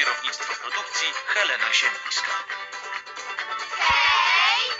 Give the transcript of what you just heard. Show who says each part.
Speaker 1: Kierownictwo produkcji Helena Siemińska.
Speaker 2: Hej!